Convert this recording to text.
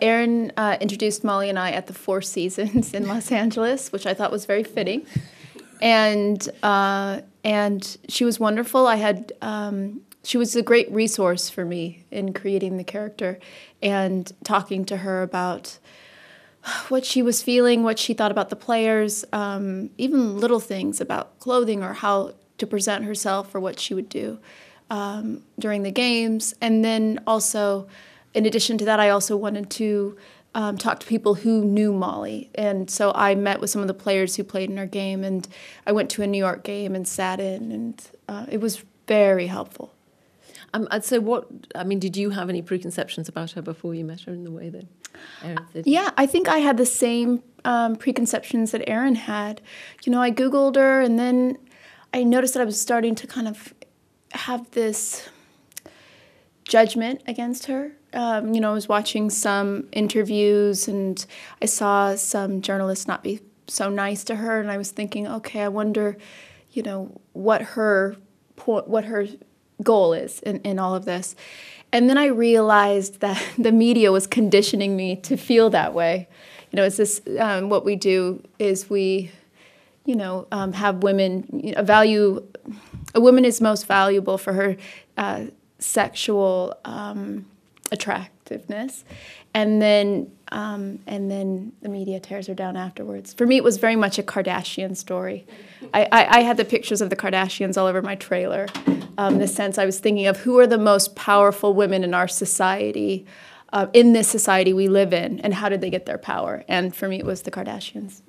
Aaron uh, introduced Molly and I at the Four Seasons in Los Angeles, which I thought was very fitting, and uh, and she was wonderful. I had um, she was a great resource for me in creating the character and talking to her about what she was feeling, what she thought about the players, um, even little things about clothing or how to present herself or what she would do um, during the games. And then also, in addition to that, I also wanted to um, talk to people who knew Molly. And so I met with some of the players who played in our game, and I went to a New York game and sat in, and uh, it was very helpful. Um, I'd say, what I mean, did you have any preconceptions about her before you met her in the way that Aaron did? Yeah, I think I had the same um, preconceptions that Aaron had. You know, I Googled her and then I noticed that I was starting to kind of have this judgment against her. Um, you know, I was watching some interviews and I saw some journalists not be so nice to her, and I was thinking, okay, I wonder, you know, what her what her goal is in, in all of this. And then I realized that the media was conditioning me to feel that way. You know, it's this um, what we do is we, you know, um, have women you know, value. A woman is most valuable for her uh, sexual um, attractiveness, and then um, and then the media tears her down afterwards. For me, it was very much a Kardashian story. I, I, I had the pictures of the Kardashians all over my trailer. Um, in the sense, I was thinking of who are the most powerful women in our society, uh, in this society we live in, and how did they get their power? And for me, it was the Kardashians.